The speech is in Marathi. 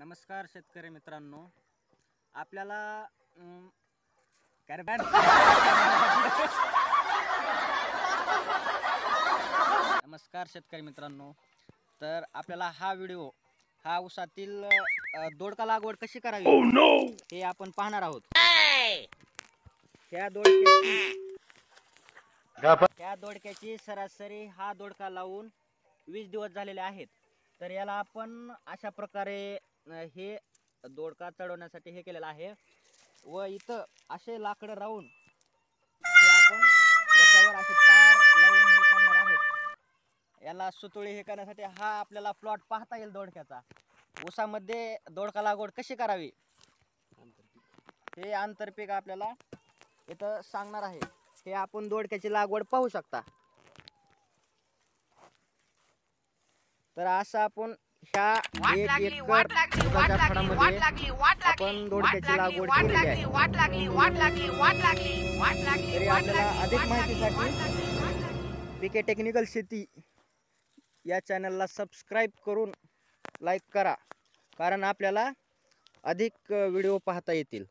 नमस्कार शेतकरी मित्रांनो. आपल्याला अं? नमस्कार शेतकरी मित्रांनो. तर आपल्याला हा व्हिडिओ हा ऊसातील अं, दोडका लागवड कशी करावी? हे आपण पाहणार आहोत. ह्या दोडक्याची ह्या दोडक्याची सरासरी हा दोडका लावून वीस दिवस झालेले आहेत. तर याला आपण अशा प्रकारे अं, हे दोडका चढवण्यासाठी हे केलेलं आहे. व इथं असे लाकडं राहून हे आपण याच्यावर असे तार लावून हे करणार आहोत याला सुतुळी हे करण्यासाठी हा आपल्याला प्लॉट पाहता येईल दोडक्याचा. ऊसामध्ये दोडका लागवड कशी करावी? हे आंतरपीक आपल्याला इथं सांगणार आहे. हे आपण दोडक्याची लागवड पाहू शकता. तर असं आपण ह्या एक एकर दुधाच्या फळामध्ये आपण दोडक्याची लागवड केलेली लागली आहे. तरी आपल्याला अधिक माहितीसाठी पीके टेक्निकल शेती या चॅनलला सबस्क्राईब करून लाईक करा. कारण आपल्याला अधिक व्हिडिओ पाहता येतील.